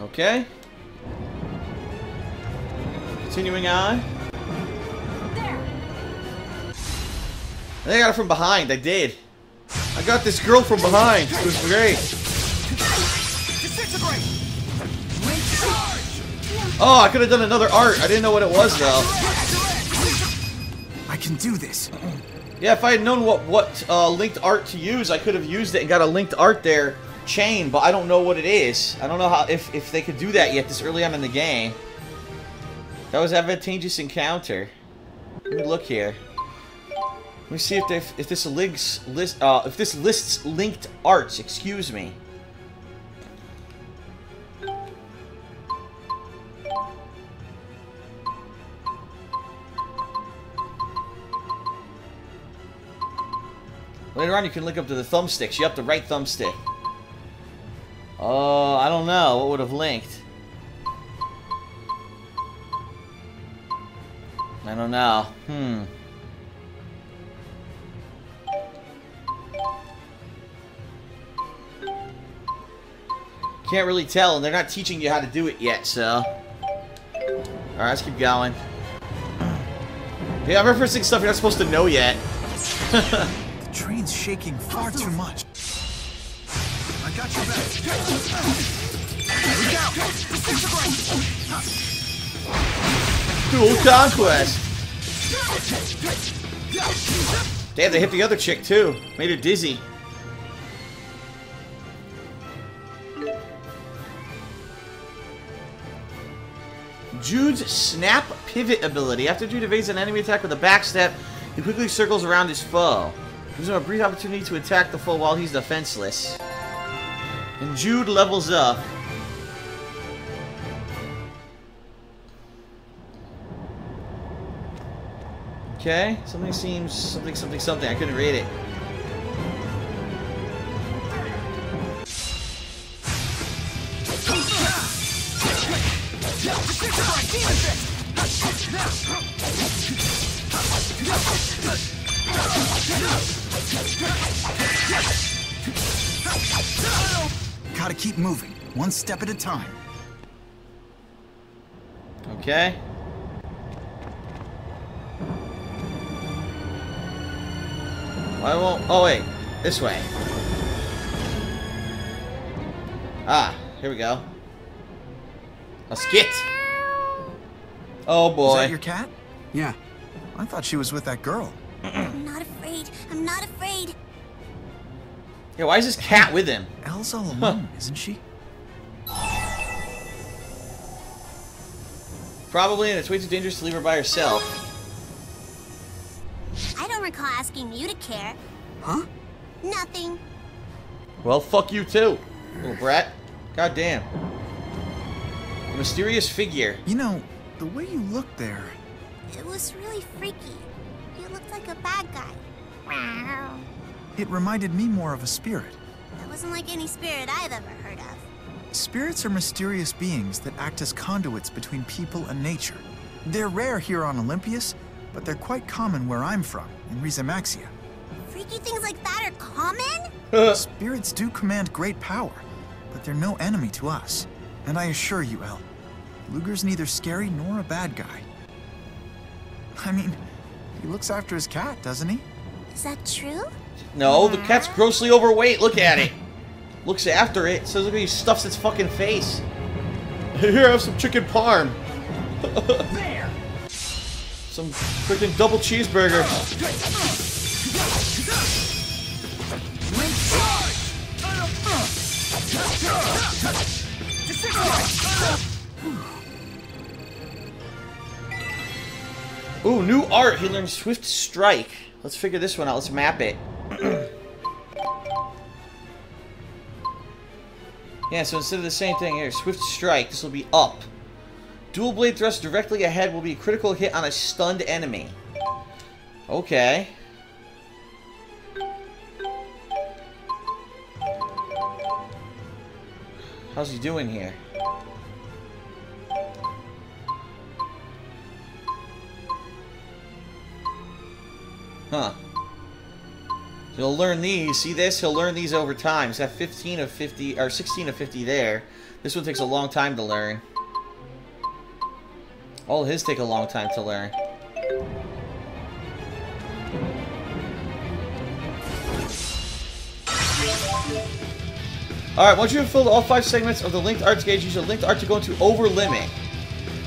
Okay. Continuing on. There. I think I got it from behind. I did. I got this girl from behind. It was great. Disintegrate! Link charge! Oh, I could have done another art. I didn't know what it was though. I can do this. Yeah, if I had known what what uh, linked art to use, I could have used it and got a linked art there chain. But I don't know what it is. I don't know how if if they could do that yet this early on in the game. That was advantageous encounter. Let me look here. Let me see if they, if this links list uh, if this lists linked arts. Excuse me. Later on, you can link up to the thumbsticks. You have the right thumbstick. Oh, I don't know. What would have linked? I don't know. Hmm. Can't really tell, and they're not teaching you how to do it yet, so... Alright, let's keep going. Yeah, I'm referencing stuff you're not supposed to know yet. The train's shaking far too much. Dual Conquest! Damn, they hit the other chick, too. Made her dizzy. Jude's Snap Pivot ability. After Jude evades an enemy attack with a backstep, he quickly circles around his foe. Gives him a brief opportunity to attack the foe while he's defenseless. And Jude levels up. Okay, something seems something something something. I couldn't read it. Disintegrate! Gotta keep moving, one step at a time. Okay. Why won't? Oh wait, this way. Ah, here we go. A skit. Oh boy. Is that your cat? Yeah. I thought she was with that girl. I'm not afraid. I'm not afraid. Yeah, why is this cat with him? Elle's all alone, isn't she? Probably, and it's way too dangerous to leave her by herself. I don't recall asking you to care. Huh? Nothing. Well, fuck you too, little brat. God damn. A mysterious figure. You know, the way you look there. It was really freaky. You looked like a bad guy. Wow. It reminded me more of a spirit. That wasn't like any spirit I've ever heard of. Spirits are mysterious beings that act as conduits between people and nature. They're rare here on Elympios, but they're quite common where I'm from, in Rieze Maxia. Freaky things like that are common? Uh. Spirits do command great power, but they're no enemy to us. And I assure you, Elle, Ludger's neither scary nor a bad guy. I mean, he looks after his cat, doesn't he? Is that true? No, the cat's grossly overweight. Look at it. Looks after it. Says look at he stuffs its fucking face. Here, I have some chicken parm. There! Some freaking double cheeseburger. Ooh, new art. He learned Swift Strike. Let's figure this one out. Let's map it. yeah, so instead of the same thing here, Swift Strike, this will be up. Dual blade thrust directly ahead will be a critical hit on a stunned enemy. Okay. How's he doing here? Huh. He'll learn these. See this? He'll learn these over time. He's got 15 of 50, or 16 of 50 there. This one takes a long time to learn. All his take a long time to learn. Alright, once you have filled all five segments of the linked arts gauge, use a linked art to go into over limit.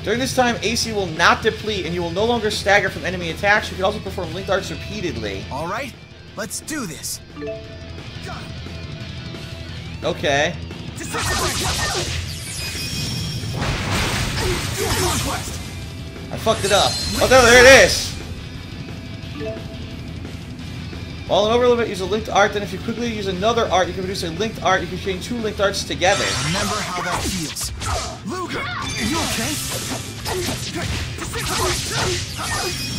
During this time, AC will not deplete, and you will no longer stagger from enemy attacks. You can also perform linked arts repeatedly. All right, let's do this. Okay. I fucked it up. Oh, no, there it is! While an over limit, use a linked art, then if you quickly use another art, you can produce a linked art. You can chain two linked arts together. Remember how that feels. Ludger, are you okay?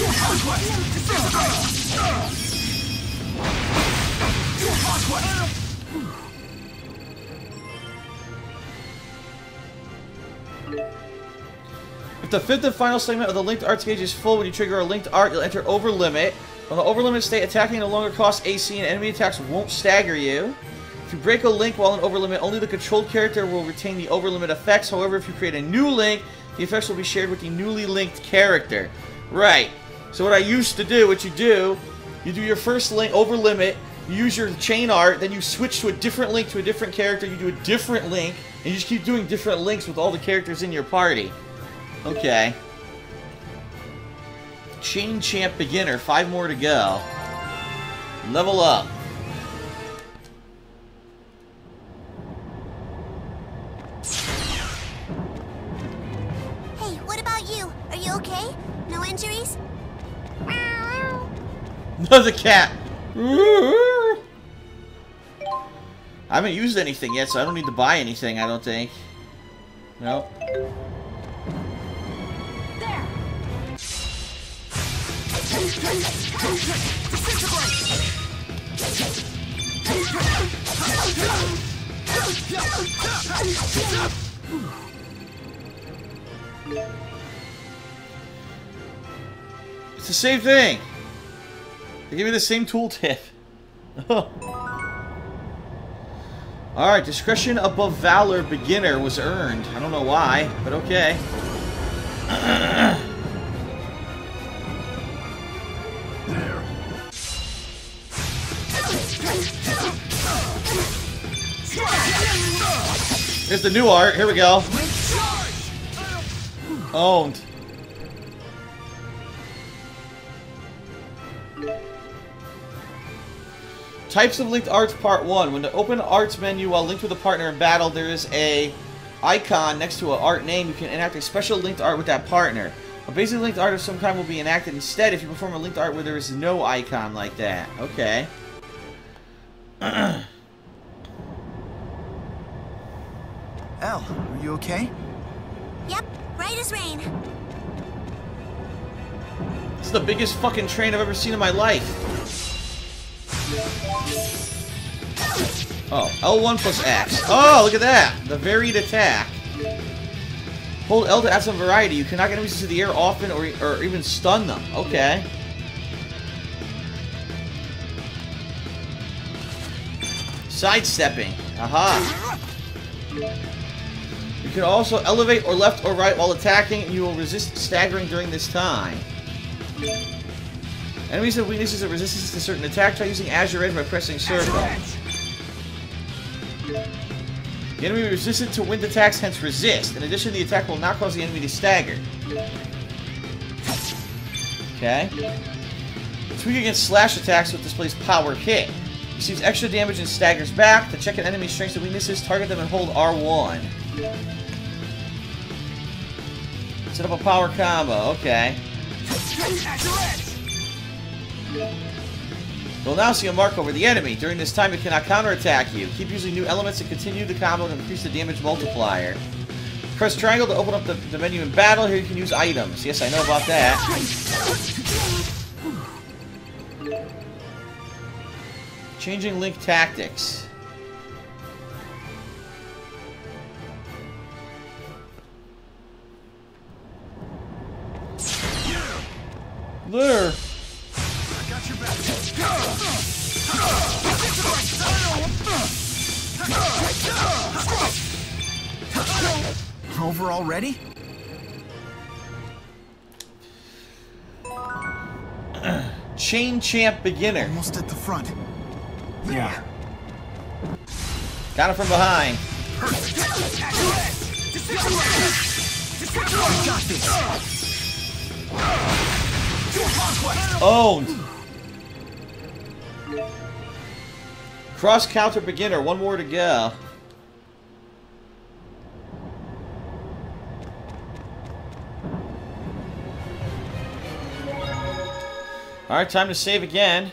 If the fifth and final segment of the linked arts gauge is full when you trigger a linked art, you'll enter over limit. When the over limit state, attacking no longer costs AC and enemy attacks won't stagger you. If you break a link while in over limit, only the controlled character will retain the over limit effects. However, if you create a new link, the effects will be shared with the newly linked character. Right. So what I used to do, what you do, you do your first link over limit, you use your chain art, then you switch to a different link to a different character, you do a different link, and you just keep doing different links with all the characters in your party. Okay. Chain Champ Beginner, five more to go. Level up. The cat. I haven't used anything yet, so I don't need to buy anything, I don't think. Nope. It's the same thing. They give me the same tooltip. Alright, discretion above valor beginner was earned. I don't know why, but okay. Here's the new art. Here we go. Owned. Types of linked arts part 1. When the open arts menu while linked with a partner in battle, there is a icon next to an art name. You can enact a special linked art with that partner. A basic linked art of some kind will be enacted instead if you perform a linked art where there is no icon like that. Okay. Elle, are you okay? Yep, right as rain. This is the biggest fucking train I've ever seen in my life. Oh, L1 plus X. Oh, look at that! The varied attack. Hold L to add some variety. You cannot get enemies into the air often or, or even stun them. Okay. Sidestepping. Aha. You can also elevate or left or right while attacking, and you will resist staggering during this time. Enemies have weaknesses and resistance to certain attacks. Try using Azure Edge by pressing circle. The enemy is resistant to wind attacks, hence resist. In addition, the attack will not cause the enemy to stagger. Okay. It's weak against slash attacks, so it displays power hit. Receives extra damage and staggers back. To check an enemy's strengths and weaknesses, target them and hold R1. Set up a power combo, okay. You'll now see a mark over the enemy. During this time, it cannot counterattack you. Keep using new elements and continue the combo to increase the damage multiplier. Press triangle to open up the, the menu in battle. Here you can use items. Yes, I know about that. Changing link tactics. There. Over already? Chain Champ Beginner. Almost at the front. Yeah. Got him from behind. Got. Owned. Cross counter beginner. One more to go. Alright, time to save again.